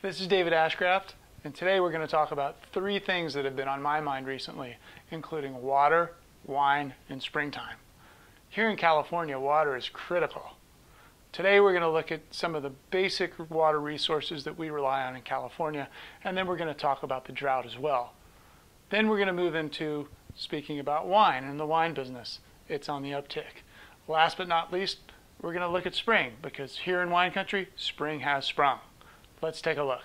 This is David Ashcraft, and today we're going to talk about three things that have been on my mind recently, including water, wine, and springtime. Here in California, water is critical. Today we're going to look at some of the basic water resources that we rely on in California, and then we're going to talk about the drought as well. Then we're going to move into speaking about wine and the wine business. It's on the uptick. Last but not least, we're going to look at spring because here in wine country, spring has sprung. Let's take a look.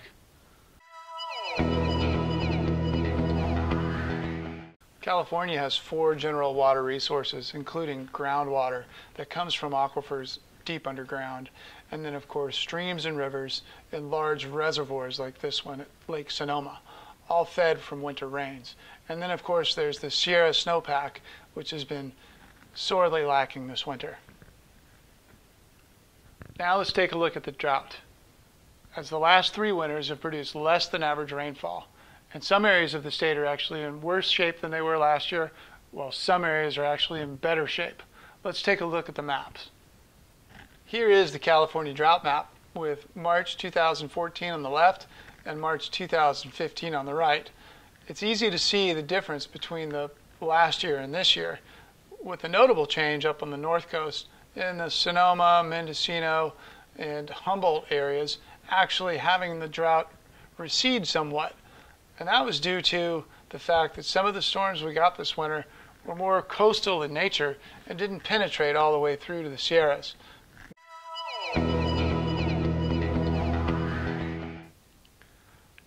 California has four general water resources, including groundwater that comes from aquifers deep underground, and then, of course, streams and rivers and large reservoirs like this one at Lake Sonoma, all fed from winter rains. And then, of course, there's the Sierra snowpack, which has been sorely lacking this winter. Now let's take a look at the drought as the last three winters have produced less than average rainfall. And some areas of the state are actually in worse shape than they were last year, while some areas are actually in better shape. Let's take a look at the maps. Here is the California drought map with March 2014 on the left and March 2015 on the right. It's easy to see the difference between the last year and this year, with a notable change up on the north coast in the Sonoma, Mendocino, and Humboldt areas actually having the drought recede somewhat. And that was due to the fact that some of the storms we got this winter were more coastal in nature and didn't penetrate all the way through to the Sierras.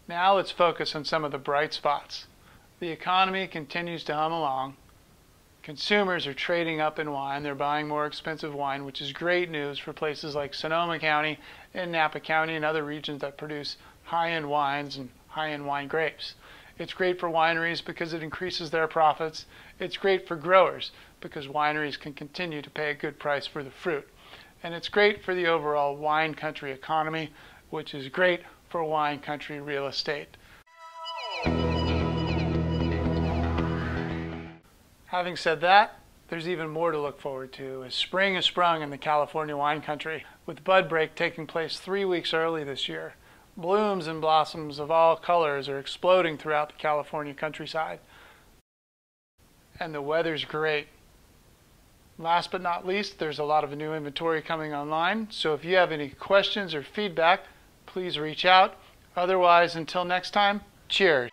Now let's focus on some of the bright spots. The economy continues to hum along. Consumers are trading up in wine. They're buying more expensive wine, which is great news for places like Sonoma County and Napa County and other regions that produce high-end wines and high-end wine grapes. It's great for wineries because it increases their profits. It's great for growers because wineries can continue to pay a good price for the fruit. And it's great for the overall wine country economy, which is great for wine country real estate. Having said that, there's even more to look forward to as spring has sprung in the California wine country, with bud break taking place three weeks early this year. Blooms and blossoms of all colors are exploding throughout the California countryside. And the weather's great. Last but not least, there's a lot of new inventory coming online, so if you have any questions or feedback, please reach out. Otherwise, until next time, cheers.